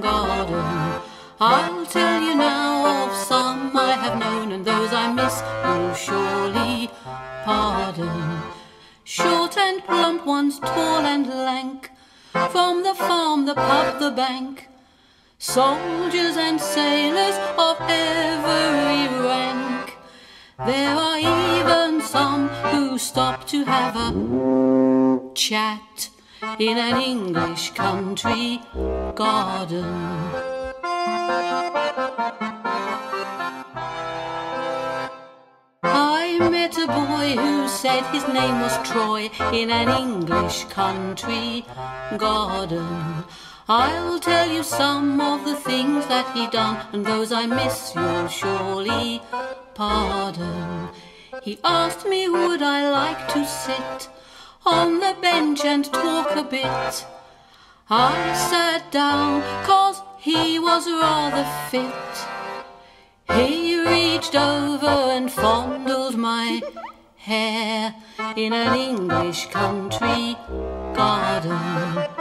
garden. I'll tell you now of some I have known, and those I miss you'll surely pardon. Short and plump ones, tall and lank, from the farm, the pub, the bank. Soldiers and sailors of every rank. There are even some who stop to have a chat in an English country garden. I met a boy who said his name was Troy in an English country garden. I'll tell you some of the things that he done, and those I miss you'll surely pardon. He asked me would I like to sit on the bench and talk a bit. I sat down cause he was rather fit. He reached over and fondled my hair in an English country garden.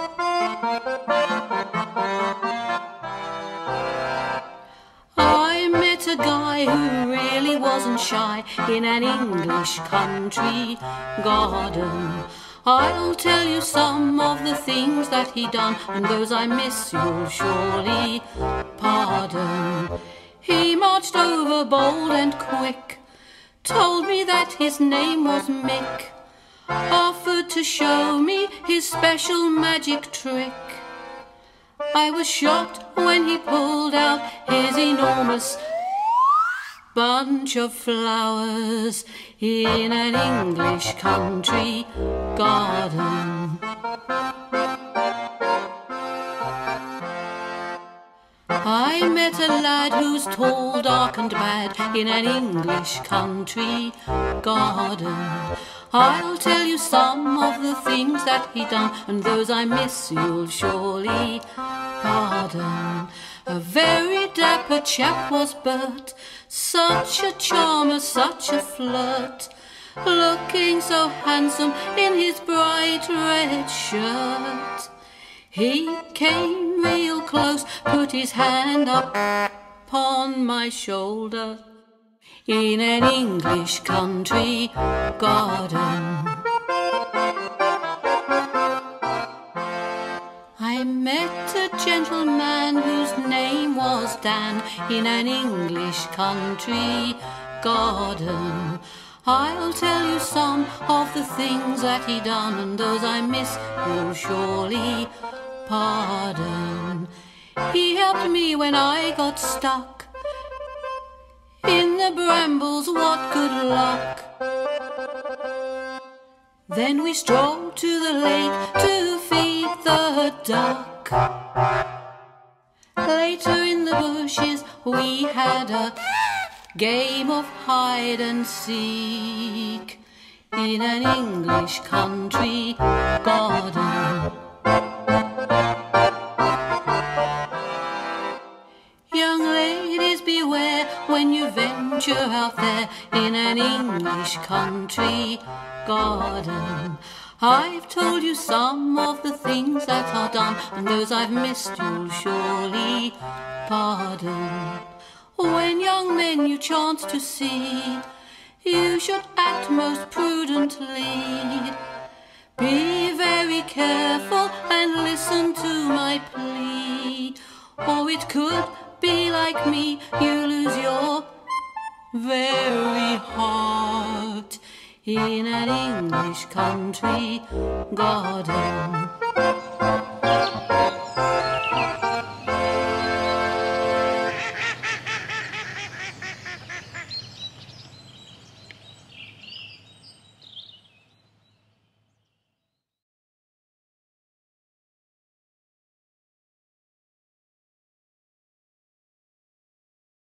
Wasn't shy in an English country garden. I'll tell you some of the things that he done, and those I miss you'll surely pardon. He marched over bold and quick, told me that his name was Mick, offered to show me his special magic trick. I was shocked when he pulled out his enormous bunch of flowers in an English country garden. I met a lad who's tall, dark and bad in an English country garden. I'll tell you some of the things that he done, and those I miss you'll surely pardon. A very dapper chap was Bert, such a charmer, such a flirt, looking so handsome in his bright red shirt. He came real close, put his hand up upon my shoulder in an English country garden. I met a gentleman whose name was Dan in an English country garden. I'll tell you some of the things that he done, and those I miss you'll surely pardon. He helped me when I got stuck in the brambles, what good luck. Then we strolled to the lake duck. Later in the bushes we had a game of hide and seek in an English country garden. Young ladies, beware when you venture out there in an English country garden. I've told you some of the things that are done, and those I've missed you'll surely pardon. When young men you chance to see, you should act most prudently. Be very careful and listen to my plea, or it could be like me, you lose your very heart in an English country garden.